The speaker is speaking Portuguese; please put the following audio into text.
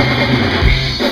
Música